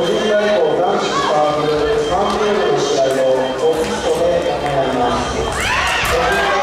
男子サークル3名の試合をお引き止めいただきます。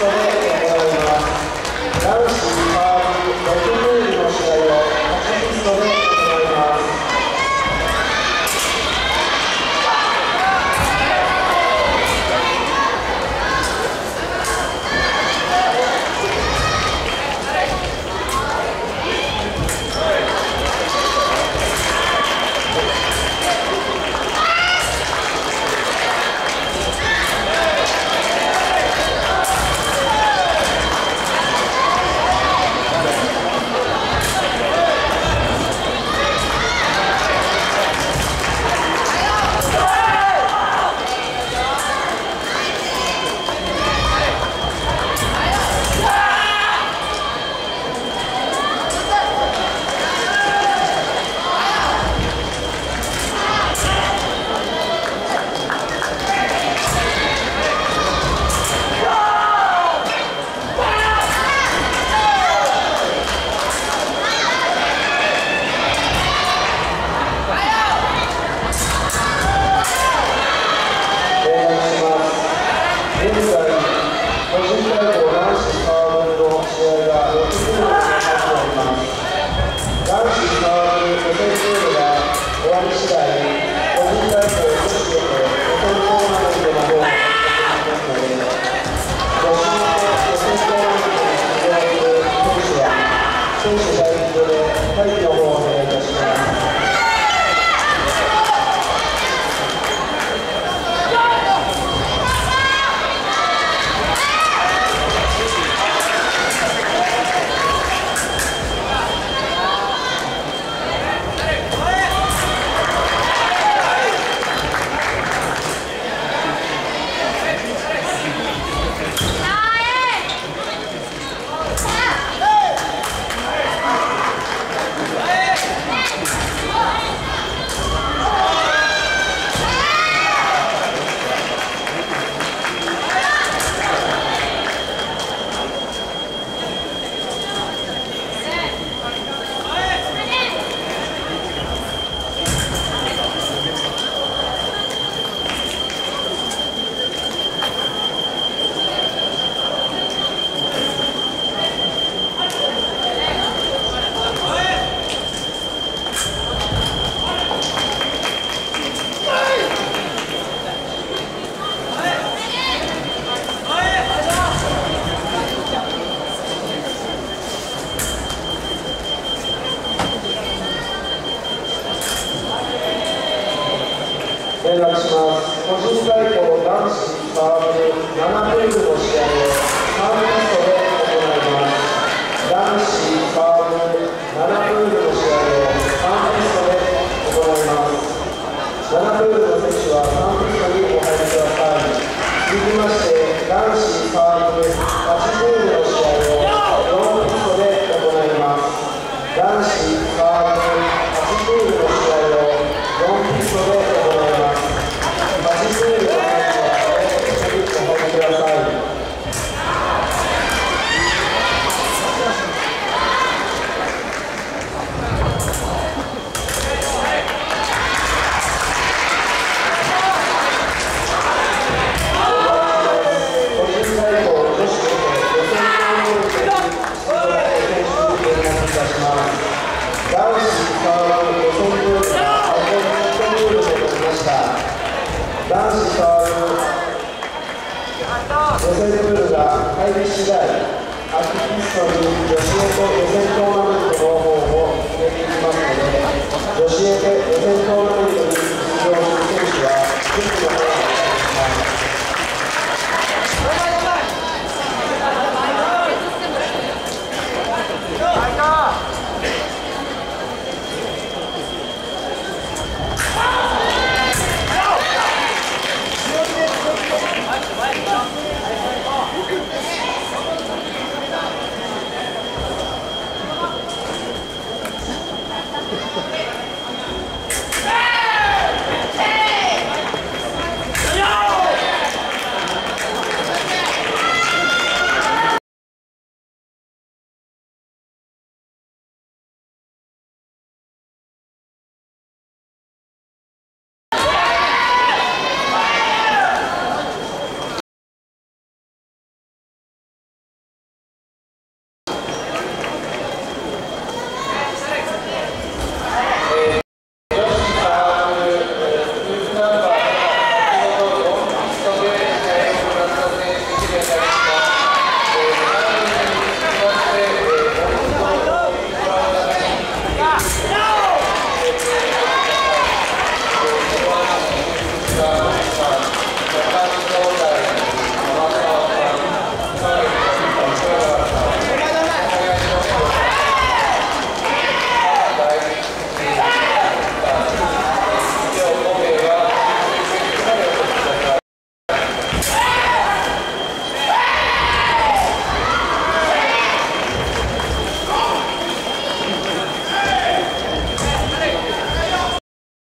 Lord. 連絡します個人対抗男子パーブル7分ーの試合を3ーブリトで行います男子パーブル7分の試合をサーブトで行います。7プの選手はサーブトにお入りください続きまして男子サーブル80予選プールが入り次第アキピストに女子エと予選トーナメントの方を決めていきます。ので女子エペ